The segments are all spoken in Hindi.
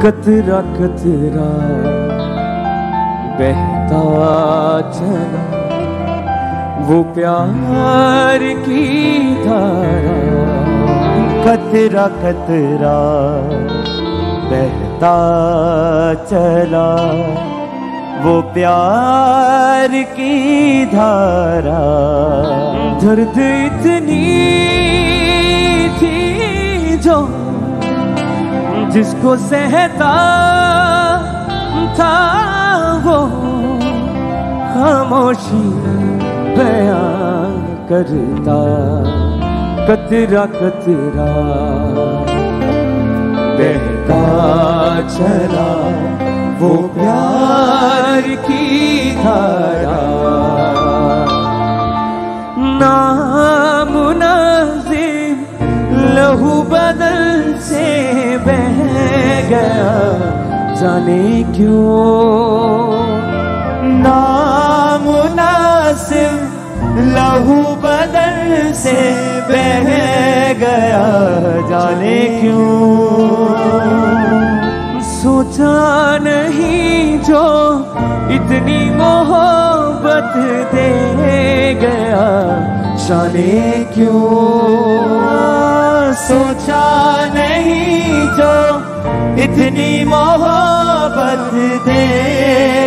कतरा कतरा बहता चला। वो प्यार की धारा। कतरा कतरा बहता चला। वो प्यार की धारा। दर्द इतनी थी जो जिसको सहता था वो खामोशी बयां करता कतरा कतरा। बहता चला वो प्यार की गया जाने क्यों? नामुनासिब लहू बदल से बह गया, जाने क्यों? सोचा नहीं जो इतनी मोहब्बत दे गया, जाने क्यों? इतनी मोहब्बत दे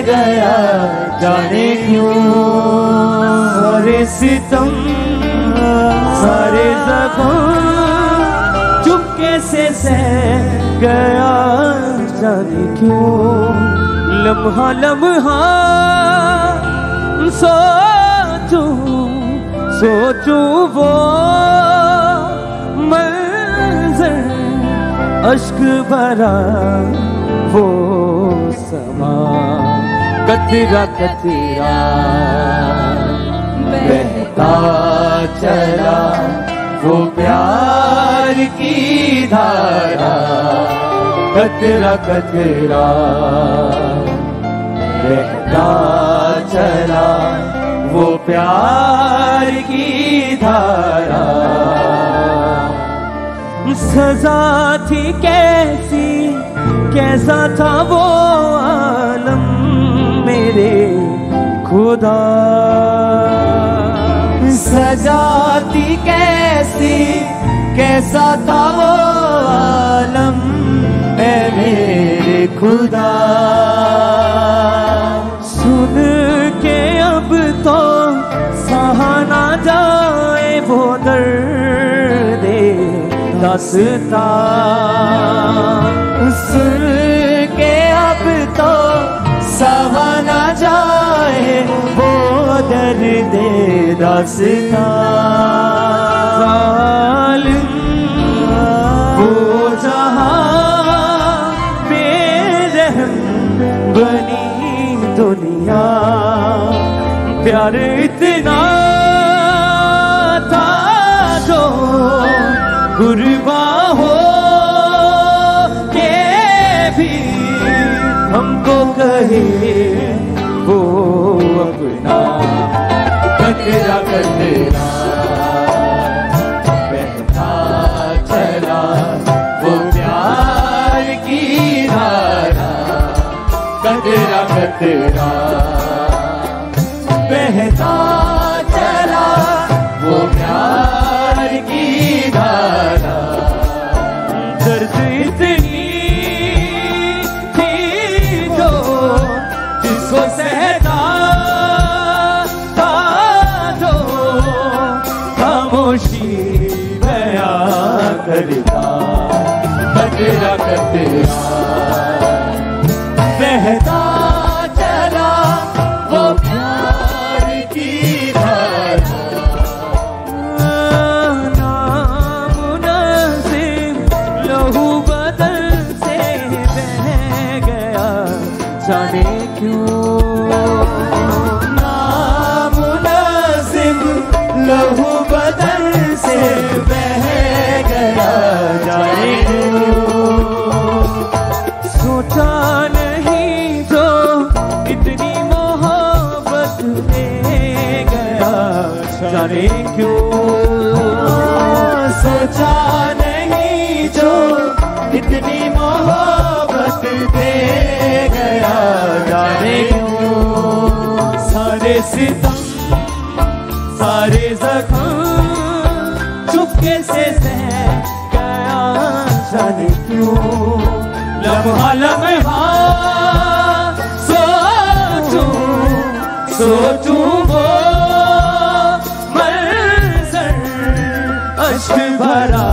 गया, जाने क्यों? सारे सितम सारे जख्म चुपके से सह गया, जाने क्यों? लम्हा लम्हा, सोचूं सोचूं वो अश्क भरा वो समा। कतरा कतरा बहता चला वो प्यार की धारा। कतरा कतरा बहता चला वो प्यार की धारा। सजा थी कैसी, कैसा था वो आलम मेरे खुदा? सजा थी कैसी, कैसा था वो आलम मेरे खुदा? दसता सुन के अब तो सहा ना जाए, वो वो जहाँ बेरहम बनी दुनिया, प्यार इतना गुरबा हो के भी हमको कहे, वो अपना कतरा कतरा बहता चला, वो प्यार की धारा। खामोशी बयां करता कतरा कतरा इतनी मोहब्बत दे गया जाने सारे सितम सारे जख्म चुपके से सह गया जाने क्यों? लम्हा लम्हा सोचूं सोचूं वो भरा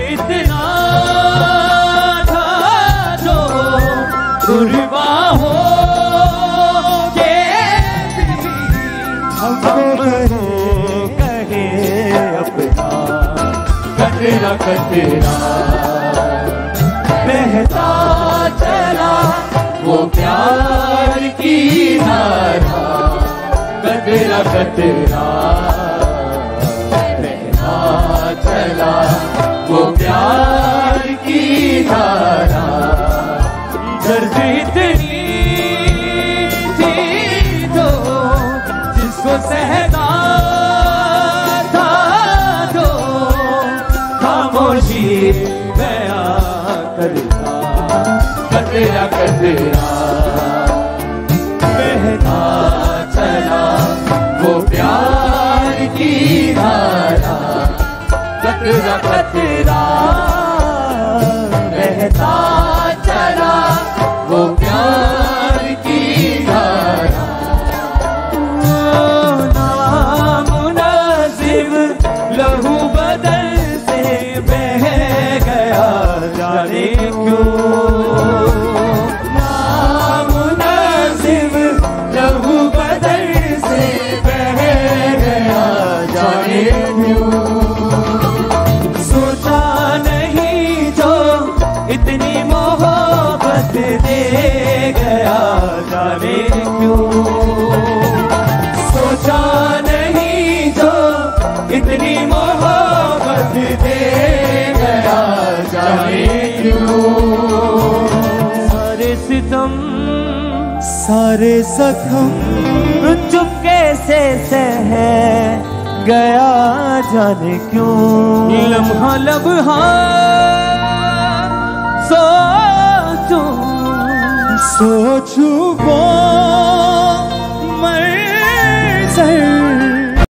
मेरा कटेरा। बहता चला वो प्यार की धारा। कटेरा कटेरा। बहता चला वो प्यार कटरा कटरा बहता चला वो प्यार की धारा। बहता सारे जख्म चुपके से सह गया जाने क्यों? लम्हा लम्हा सोचू। सोचू वो मैं सही